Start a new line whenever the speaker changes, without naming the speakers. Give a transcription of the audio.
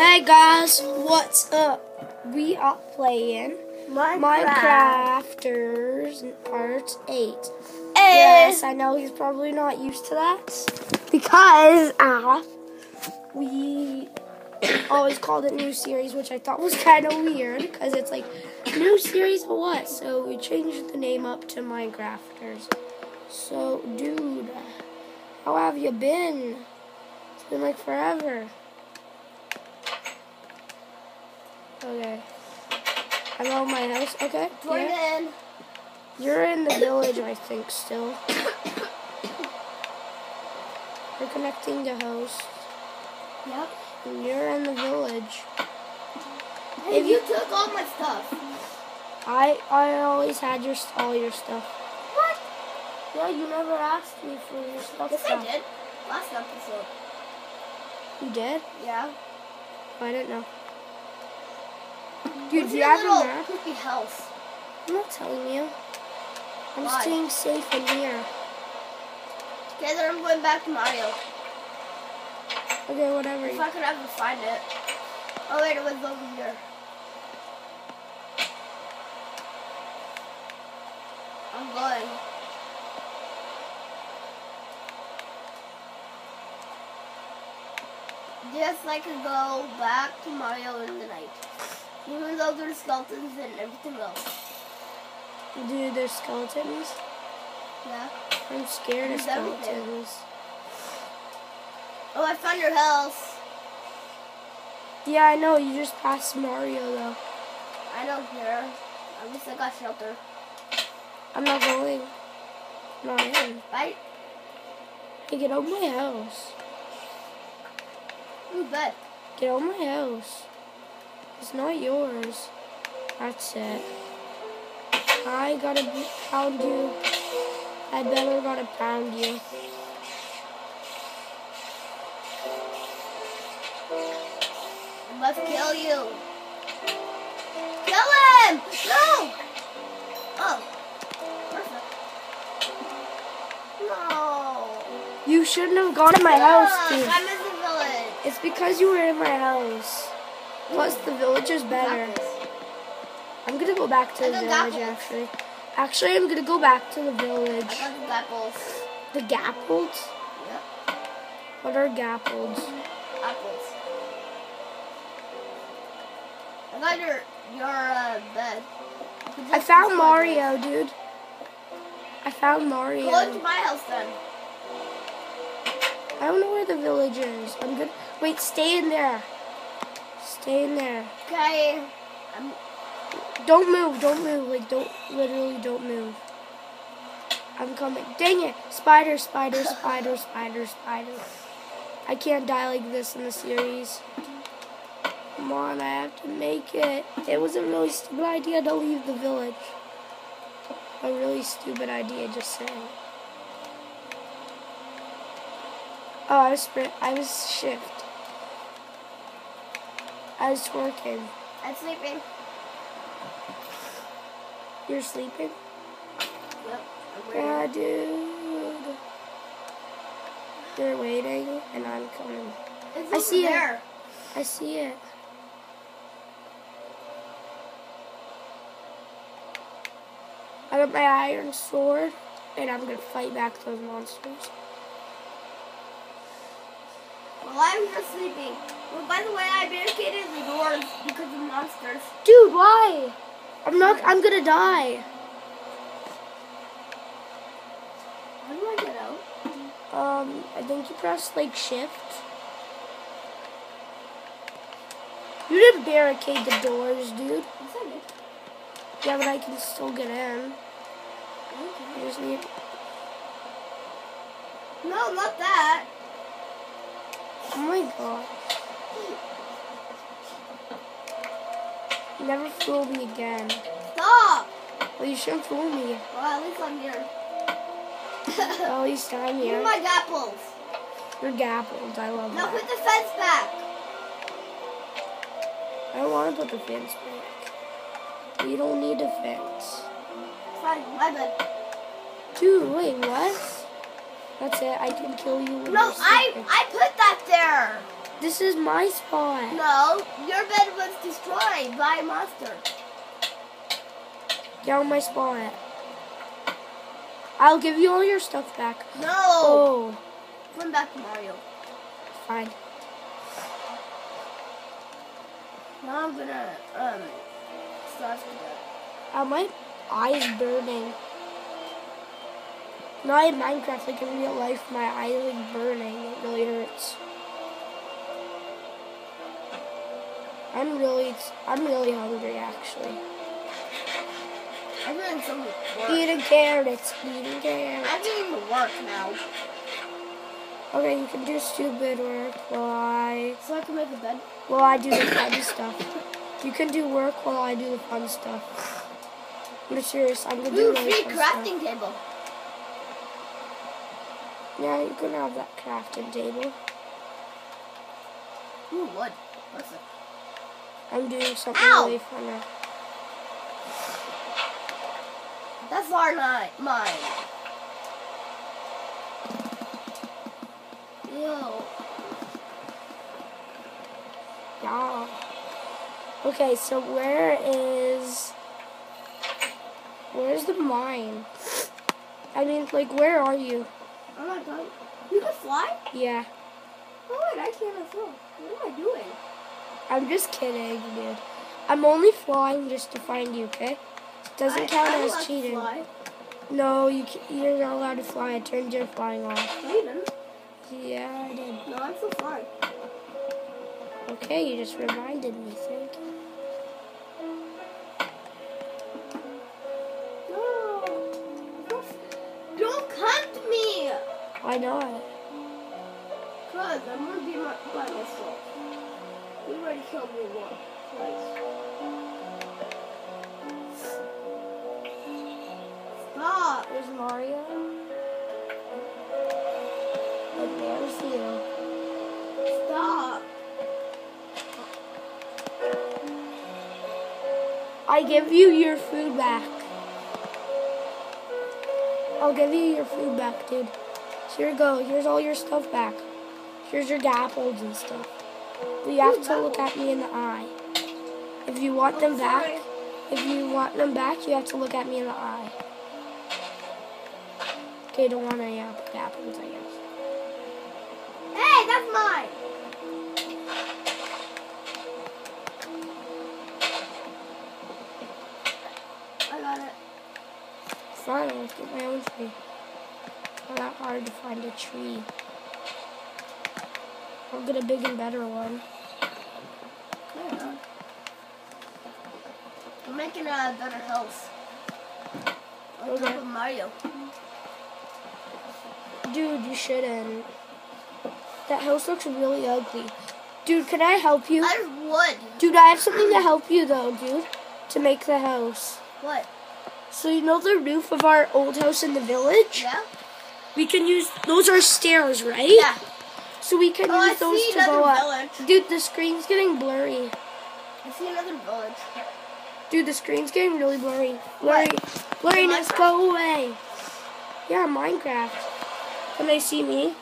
Hey guys, what's up? We are playing Minecrafters Part 8. Yes, I know he's probably not used to that because uh, we always called it new series, which I thought was kind of weird because it's like new series of what? So we changed the name up to Minecrafters. So, dude, how have you been? It's been like forever. Okay. I'm out my house. Okay. Yeah.
in.
You're in the village, I think, still. You're connecting to host.
Yep.
And you're in the village.
Hey,
If
you
you-
took all my stuff.
I I always had your all your stuff.
What?
Yeah, you never asked me for your stuff.
Yes, I did. Last episode.
You did?
Yeah.
I didn't know. Dude,
What's
do you have a map?
poopy house?
I'm not telling you. I'm
Why?
staying safe in here.
Okay, then I'm going back to Mario.
Okay, whatever.
If I could ever find it. Oh wait, it was over here. I'm going. Just like I go back to Mario in the night. Even though there's skeletons and everything else.
Dude, there's skeletons.
Yeah.
I'm scared of
There's everything.
skeletons.
Oh, I found your house.
Yeah, I know. You just passed Mario, though.
I don't care. At least I got shelter.
I'm not going. Not in.
Right?
Hey, get out of my house.
Ooh, bed.
Get out of my house. It's not yours. That's it. I gotta pound you. I better gotta pound you.
I must kill you. Kill him! No! Oh. Perfect. No.
You shouldn't have gone to my house, dude.
I'm in the village.
It's because you were in my house. Plus, the village is better. I'm gonna go back to the village, actually. Actually, I'm gonna go back to the village.
the apples.
The Gapolds?
Yep.
What are Gapolds?
Apples. I got your your uh, bed.
I found Mario, dude. I found. Mario.
Go into my house then.
I don't know where the village is. I'm good. Wait, stay in there. Stay in there.
Okay. I'm
Don't move. Don't move. Like, don't. Literally, don't move. I'm coming. Dang it! Spider, spider, spider, spider, spider. I can't die like this in the series. Come on, I have to make it. It was a really stupid idea to leave the village. A really stupid idea, just saying. Oh, I was sprint. I was shift. I was twerking.
I'm sleeping.
You're sleeping?
Yep. I'm.
Yeah, dude. They're waiting, and I'm coming.
It's
I see it. I see it. I got my iron sword, and I'm gonna fight back those monsters.
Well, I'm just sleeping. Well, by the way, I barricaded the doors because of monsters.
Dude, why? I'm not. I'm gonna die.
How do I get out?
Um, I think you press like shift. You didn't barricade the doors, dude.
Yes, I did.
Yeah, but I can still get in. I just need.
No, not that.
Oh my god. Never fool me again.
Stop.
Well, you shouldn't fool me.
Well, at least I'm here.
At least I'm here.
my apples.
You're gappled. I love them.
Now
that.
put the fence back.
I don't want to put the fence back. You don't need a fence.
Fine, my bad.
Dude, wait, what? That's it. I can kill you.
No, I. I put that there.
This is my spot.
No, your bed was destroyed by a monster.
Get on my spot. I'll give you all your stuff back.
No.
Oh,
Come back to Mario.
fine.
Now I'm gonna um start with that.
Uh, my eye's burning. Not in Minecraft, like in real life, my eye is like burning. It really hurts. I'm really, I'm really hungry actually.
I'm doing some work.
Eating carrots, eating carrots.
I'm doing the work now.
Okay, you can do stupid work while I,
So I can make a bed.
while I do the fun stuff. You can do work while I do the fun stuff. I'm serious. I'm gonna do
Ooh,
really
free
fun stuff.
crafting table.
Yeah, you can have that crafting table.
Ooh, wood. What's it?
I'm doing something
Ow!
really fun now.
That's our night. Mine. Ew.
Yeah. Okay, so where is where's the mine? I mean, like, where are you?
Oh my god. You can fly?
Yeah,
Oh wait, I can't as well. What am I doing?
I'm just kidding, dude. I'm only flying just to find you, okay? Doesn't
I-
count
I'm
as cheating.
Fly.
No, you ca- you're not allowed to fly. I turned your flying off.
No, you didn't.
Yeah, I did.
No, I'm still flying.
Okay, you just reminded me. Thank you. Why not?
Cause I'm gonna be my, by myself. You already killed me once, twice. Stop.
There's Mario. And there's you.
Stop.
I give you your food back. I'll give you your food back, dude. Here you go. Here's all your stuff back. Here's your apples and stuff. But you have to look at me in the eye. If you want them back, if you want them back, you have to look at me in the eye. Okay, don't want uh, any app- apples, I guess.
Hey, that's mine. I got it.
Fine, let's get my own tree. Hard to find a tree. I'll get a big and better one.
Yeah. I'm making a better house. On
Okay.
top of Mario.
Dude, you shouldn't. That house looks really ugly. Dude, can I help you?
I would.
Dude, I have something to help you though, dude. To make the house.
What?
So you know the roof of our old house in the village?
Yeah?
We can use those are stairs, right?
Yeah.
So we can
Oh, I
use those
see
to go
another
up.
village.
Dude, the screen's getting blurry.
I see another village.
Dude, the screen's getting really blurry. Blurry.
What?
Blurriness, go away. Yeah, Minecraft. Can they see me?